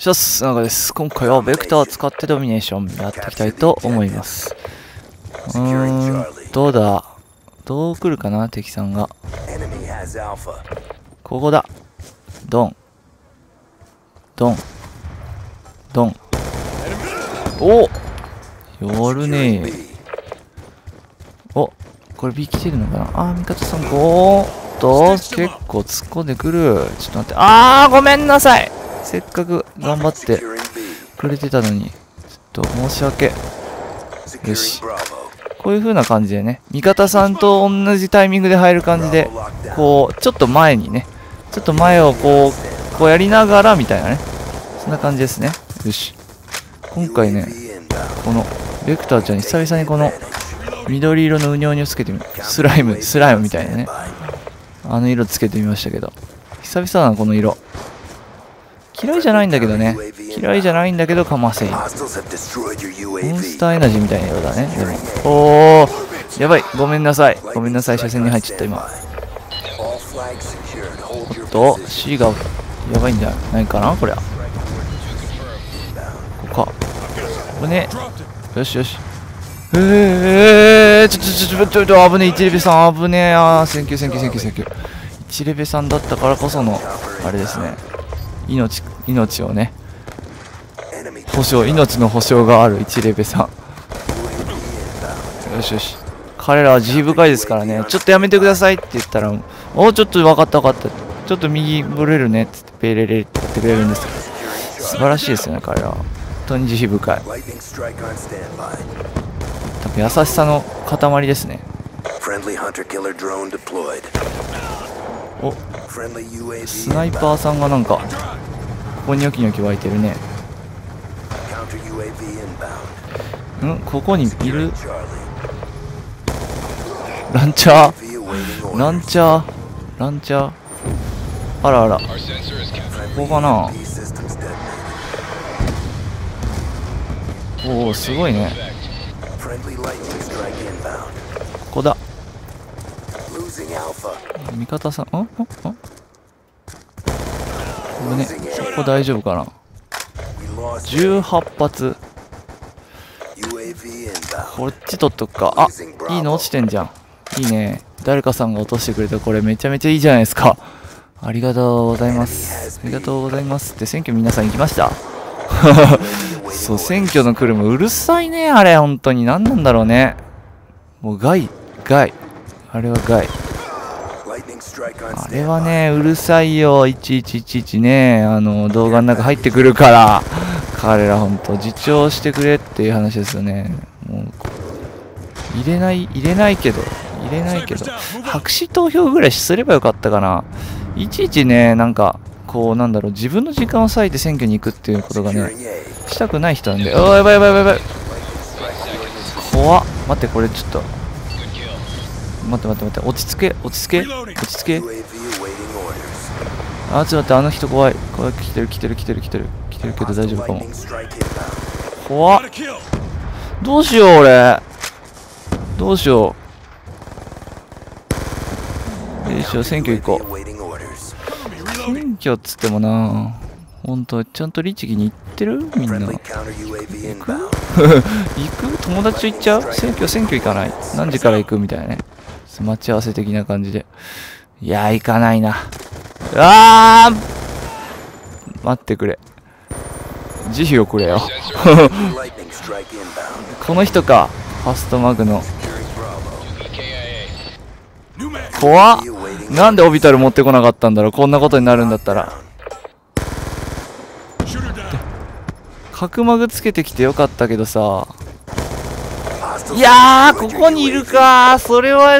しゃす、ながです。今回はベクターを使ってドミネーションやっていきたいと思います。うーん、どうだ？どう来るかな？敵さんが。ここだ。ドン。ドン。ドン。おやるねおこれ B 来てるのかな？あー、味方さん、ごーっと、結構突っ込んでくる。ちょっと待って。あー、ごめんなさいせっかく頑張ってくれてたのに、ちょっと申し訳。よし。こういう風な感じでね、味方さんと同じタイミングで入る感じで、こう、ちょっと前にね、ちょっと前をこう、こうやりながらみたいなね、そんな感じですね。よし。今回ね、この、ベクターちゃんに久々にこの、緑色のうにょうにょつけてみスライム、スライムみたいなね。あの色つけてみましたけど。久々だな、この色。嫌いじゃないんだけどね。嫌いじゃないんだけど、かませい。モンスターエナジーみたいな色だね。でも。おー。やばい。ごめんなさい。ごめんなさい。車線に入っちゃった、今。おっと、C がやばいんじゃない？かな？こりゃ。ここか。危ねよしよし。ええー、ちょ、ちょ、ちょ、ちょ、ちょ、危ねえ、1レベさん、危ねえ、あー、センキュー、センキュー、センキュー、センキュー。1レベさんだったからこその、あれですね。命命をね。保証命の保証がある1レベさん。よしよし。彼らは慈悲深いですからね。ちょっとやめてくださいって言ったらおちょっと分かった分かった。ちょっと右ブレるね。ってってペレレって言ってくれるんですけど。素晴らしいですよね彼らは。本当に慈悲深い多分優しさの塊ですね。お。スナイパーさんがなんかここにニョキニョキ湧いてるね。ん？ここにいる？ランチャー？ランチャー？ランチャー？あらあら。ここかな？おおすごいね。ここだ。味方さん、んんんこれね、ここ大丈夫かな ?18 発。こっち取っとくか。あ、いいの落ちてんじゃん。いいね。誰かさんが落としてくれた。これめちゃめちゃいいじゃないですか。ありがとうございます。ありがとうございますって選挙皆さん行きましたそう、選挙の車うるさいね、あれ、本当に。何なんだろうね。もう、害、害。あれは害。あれはね、うるさいよ、1111ね、あの、動画の中入ってくるから、彼らほんと、自重してくれっていう話ですよね。もう、入れない、入れないけど、入れないけど、白紙投票ぐらいすればよかったかな。いちいちね、なんか、こう、なんだろう、自分の時間を割いて選挙に行くっていうことがね、したくない人なんで、おー、やばいやばいやばい。怖っ。待って、これちょっと、待って待って待って落ち着け落ち着け？落ち着け？あちょっと待ってあの人怖い。怖い来てる来てる来てる来てる。来てるけど大丈夫かも。怖っ。どうしよう俺。どうしよう。よいしょ選挙行こう。選挙っつってもな。本当ちゃんと律儀に行ってる？みんな。行く？行く？友達と行っちゃう？選挙選挙行かない？何時から行く？みたいなね待ち合わせ的な感じで。いやー、行かないな。あー待ってくれ。慈悲をくれよ。この人か。ファストマグの。怖っなんでオビタル持ってこなかったんだろうこんなことになるんだったら。角マグつけてきてよかったけどさ。いやー、ここにいるかそれは、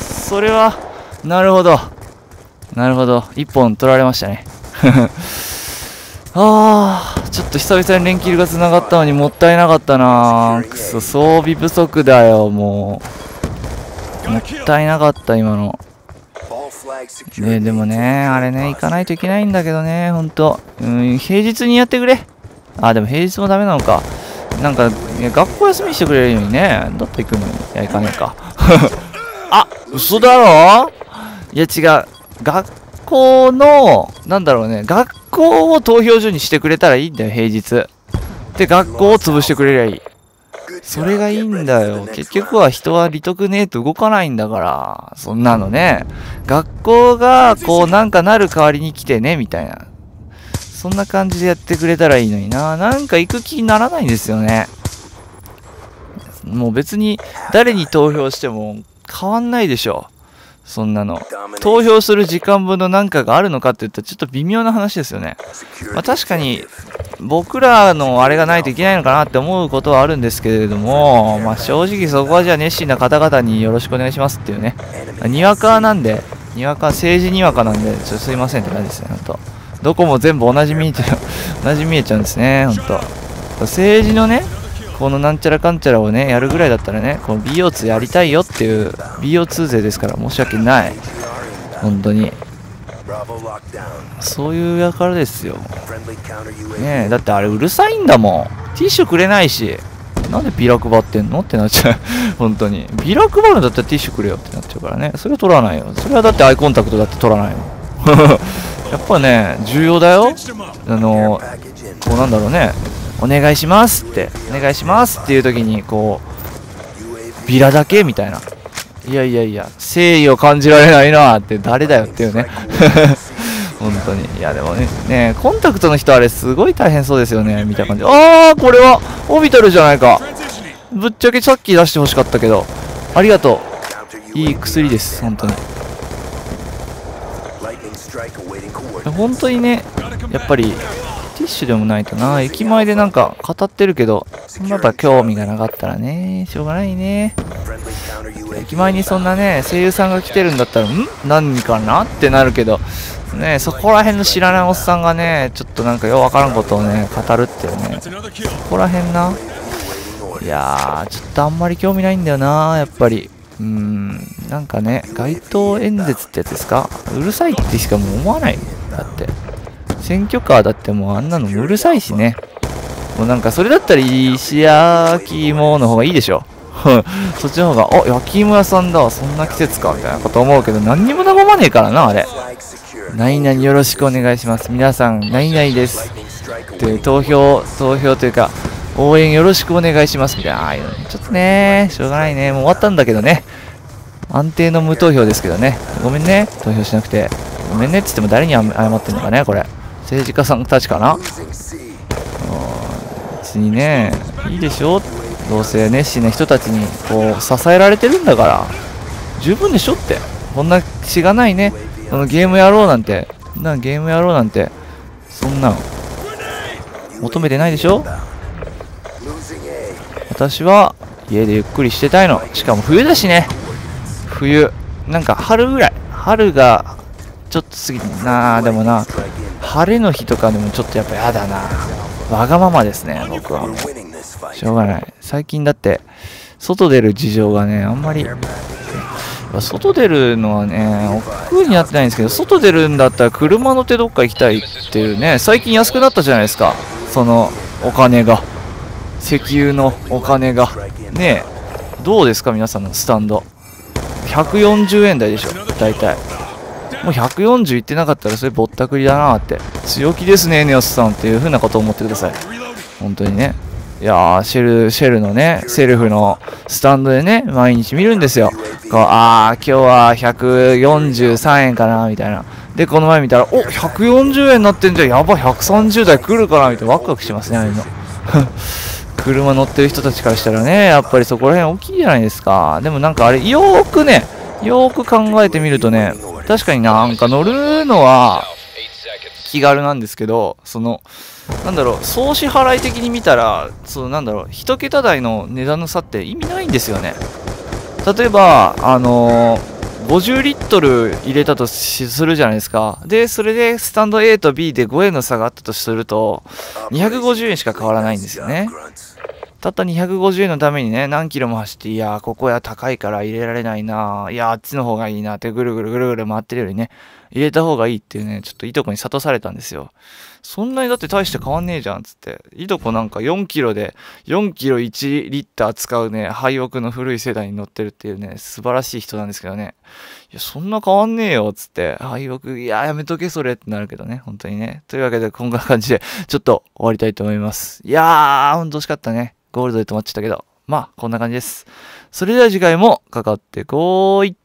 それは、なるほど。なるほど。一本取られましたね。あー、ちょっと久々に連キルが繋がったのにもったいなかったなくそ、装備不足だよ、もう。もったいなかった、今の。ねでもね、あれね、行かないといけないんだけどね、ほんと。うん、平日にやってくれ。あ、でも平日もダメなのか。なんか、学校休みしてくれるようにね、どっと行くのに。いや、行かねえか。あ、嘘だろ？いや違う。学校の、なんだろうね、学校を投票所にしてくれたらいいんだよ、平日。で、学校を潰してくれりゃいい。それがいいんだよ。結局は人は利得ねえと動かないんだから。そんなのね。学校が、こう、なんかなる代わりに来てね、みたいな。そんな感じでやってくれたらいいのにな。なんか行く気にならないんですよね。もう別に誰に投票しても変わんないでしょ。そんなの。投票する時間分の何かがあるのかって言ったらちょっと微妙な話ですよね。まあ確かに僕らのあれがないといけないのかなって思うことはあるんですけれども、まあ正直そこはじゃあ熱心な方々によろしくお願いしますっていうね。にわかなんで、にわか、政治にわかなんで、ちょっとすいませんって感じですね、ほんと。どこも全部同じ見えちゃう、同じ見えちゃうんですね、ほんと。政治のね、このなんちゃらかんちゃらをね、やるぐらいだったらね、この BO2 やりたいよっていう BO2 勢ですから申し訳ない。本当に。そういうやからですよ。ねえ、だってあれうるさいんだもん。ティッシュくれないし。なんでビラ配ってんの？ってなっちゃう。本当に。ビラ配るんだったらティッシュくれよってなっちゃうからね。それは取らないよ。それはだってアイコンタクトだって取らないもん。やっぱね、重要だよ。あの、こうなんだろうね。お願いしますってお願いしますっていう時にこうビラだけみたいな。いやいやいや誠意を感じられないなって誰だよっていうね。本当に。いやでもねねコンタクトの人あれすごい大変そうですよねみた感じ。ああこれはオビタルじゃないか。ぶっちゃけさっき出してほしかったけど。ありがとう。いい薬です本当に。本当にねやっぱりティッシュでもないとな。駅前でなんか語ってるけど、やっぱ興味がなかったらね、しょうがないね。駅前にそんなね、声優さんが来てるんだったら、ん？何かな？ってなるけど、ね、そこら辺の知らないおっさんがね、ちょっとなんかようわからんことをね、語るっていうね。そこら辺な。いやー、ちょっとあんまり興味ないんだよな、やっぱり。うーん、なんかね、街頭演説ってやつですか？うるさいってしかも思わない。だって。選挙カーだってもうあんなのうるさいしね。もうなんかそれだったら石焼き芋の方がいいでしょ。そっちの方が、あ、焼き芋屋さんだわ、そんな季節か、みたいなこと思うけど、何にも和まねえからな、あれ。何々よろしくお願いします。皆さん、何々です。で、投票、投票というか、応援よろしくお願いします。みたいな、ああいうのちょっとね、しょうがないね。もう終わったんだけどね。安定の無投票ですけどね。ごめんね、投票しなくて。ごめんねっつっても誰に謝ってんのかね、これ。政治家さんたちかな別にねいいでしょどうせ熱心な人たちにこう支えられてるんだから十分でしょってこんなしがないねこのゲームやろうなんてなゲームやろうなんてそんなん求めてないでしょ私は家でゆっくりしてたいの。しかも冬だしね。冬。なんか春ぐらい。春がちょっと過ぎてなあでもな。晴れの日とかでもちょっとやっぱやだな。わがままですね僕は。しょうがない。最近だって外出る事情がねあんまり。外出るのはね億劫になってないんですけど外出るんだったら車乗ってどっか行きたいっていうね最近安くなったじゃないですか。そのお金が。石油のお金が。ねえ。どうですか皆さんのスタンド。140円台でしょ大体。もう140いってなかったらそれぼったくりだなって。強気ですねネオスさんっていう風なことを思ってください。本当にね。いやーシェルシェルのねセルフのスタンドでね毎日見るんですよ。こうああ今日は143円かなみたいな。でこの前見たらお140円になってんじゃん。やば130台来るかなみたいな。ワクワクしますねああいうの。車乗ってる人たちからしたらねやっぱりそこら辺大きいじゃないですかでもなんかあれよーくねよーく考えてみるとね確かになんか乗るのは気軽なんですけど、その、なんだろう、総支払い的に見たら、そのなんだろう、1桁台の値段の差って意味ないんですよね。例えば、あのー、50リットル入れたとするじゃないですか。で、それでスタンド A と B で5円の差があったとすると、250円しか変わらないんですよね。たった250円のためにね、何キロも走って、いやー、ここや高いから入れられないな、いやー、あっちの方がいいなってぐるぐるぐるぐる回ってるよりね、入れた方がいいっていうね、ちょっといとこに諭されたんですよ。そんなにだって大して変わんねえじゃん、つって。いとこなんか4キロで、4キロ1リッター使うね、廃屋の古い世代に乗ってるっていうね、素晴らしい人なんですけどね。いや、そんな変わんねえよ、つって。廃屋、いや、やめとけ、それってなるけどね、本当にね。というわけで、こんな感じで、ちょっと終わりたいと思います。いやー、ほんと惜しかったね。ゴールドで止まっちゃったけど。まあ、こんな感じです。それでは次回もかかってこーい。